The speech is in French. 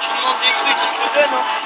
tu demandes des trucs, ils te donnent. Hein.